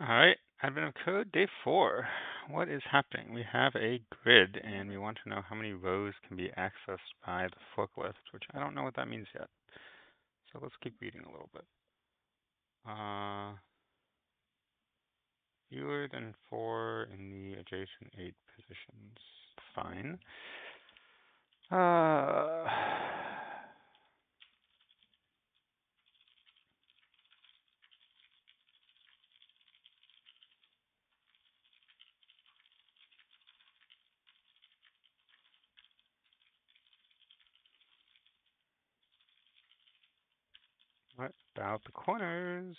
All right, advent of code, day four. What is happening? We have a grid, and we want to know how many rows can be accessed by the forklift, which I don't know what that means yet. So let's keep reading a little bit. Uh, fewer than four in the adjacent eight positions. Fine. Uh, what about the corners?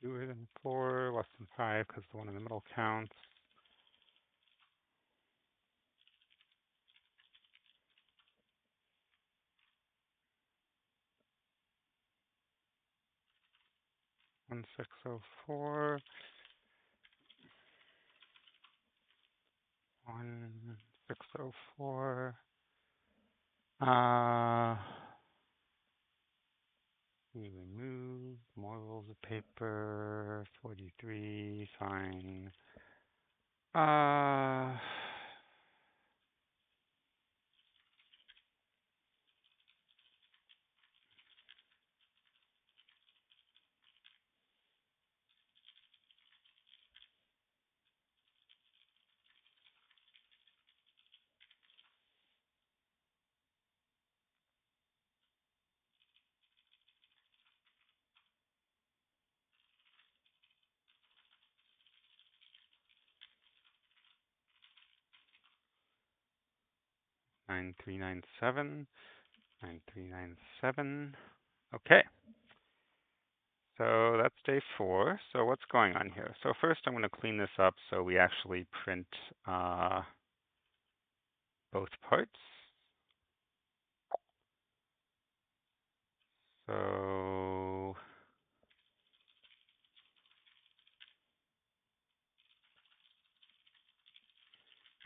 Fewer than four, less than five, because the one in the middle counts. One six oh four. One six oh four. Uh, we remove more rolls of paper. Forty-three, fine. Uh, nine three nine seven. Nine three nine seven. Okay. So that's day four. So what's going on here? So first I'm going to clean this up so we actually print uh, both parts. So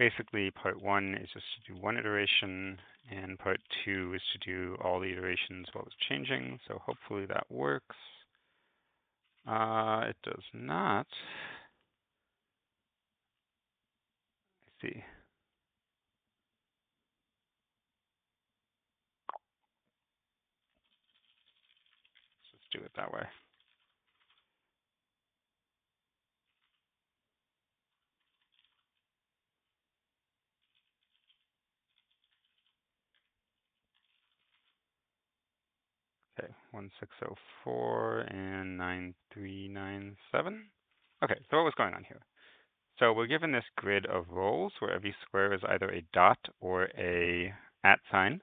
basically part one is just to do one iteration and part two is to do all the iterations while it's changing. So hopefully that works. Uh, it does not. I see. Let's just do it that way. Okay, 1604 and 9397. Okay, so what was going on here? So we're given this grid of rows where every square is either a dot or a at sign.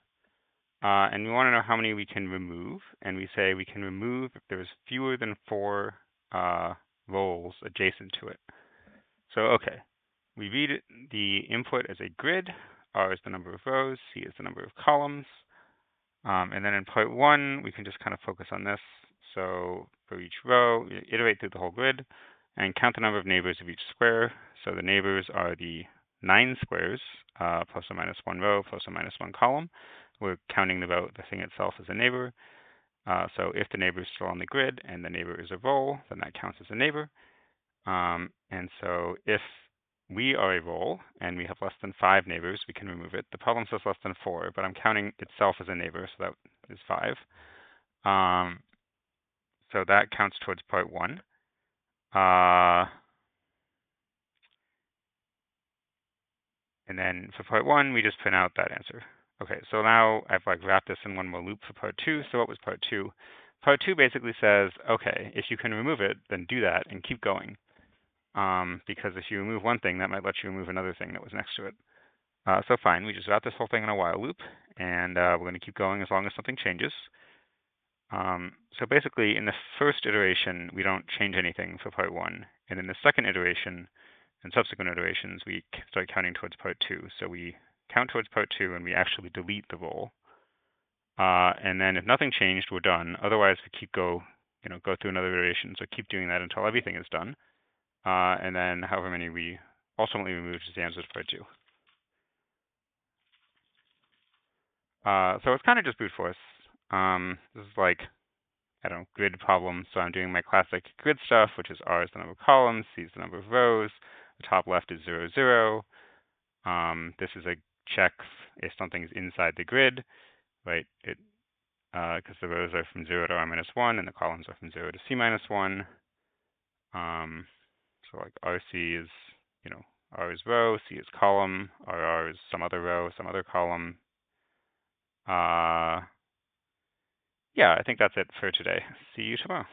Uh, and we want to know how many we can remove. And we say we can remove if there's fewer than four uh, adjacent to it. So, okay, we read the input as a grid. R is the number of rows, C is the number of columns. Um, and then in part one, we can just kind of focus on this. So for each row, iterate through the whole grid and count the number of neighbors of each square. So the neighbors are the nine squares, uh, plus or minus one row, plus or minus one column. We're counting the row, the thing itself as a neighbor. Uh, so if the neighbor is still on the grid and the neighbor is a row, then that counts as a neighbor. Um, and so if we are a roll and we have less than five neighbors, we can remove it. The problem says less than four, but I'm counting itself as a neighbor, so that is five. Um, so that counts towards part one. Uh, and then for part one, we just print out that answer. Okay, so now I've like wrapped this in one more loop for part two. So what was part two? Part two basically says, okay, if you can remove it, then do that and keep going um, because if you remove one thing, that might let you remove another thing that was next to it. Uh, so fine, we just wrap this whole thing in a while loop, and uh, we're going to keep going as long as something changes. Um, so basically, in the first iteration, we don't change anything for part one. And in the second iteration and subsequent iterations, we start counting towards part two. So we count towards part two and we actually delete the roll. Uh, and then if nothing changed, we're done. Otherwise, we keep go, you know, go through another iteration. So keep doing that until everything is done. Uh, and then however many we ultimately remove is the answer to two. Uh, so it's kind of just brute force. Um, this is like, I don't know, grid problem. So I'm doing my classic grid stuff, which is R is the number of columns, C is the number of rows. The top left is 0, 0. Um, this is a check if something is inside the grid, right? It because uh, the rows are from 0 to r minus 1 and the columns are from 0 to c minus 1. Um, so like RC is, you know, R is row, C is column, RR is some other row, some other column. Uh, yeah, I think that's it for today. See you tomorrow.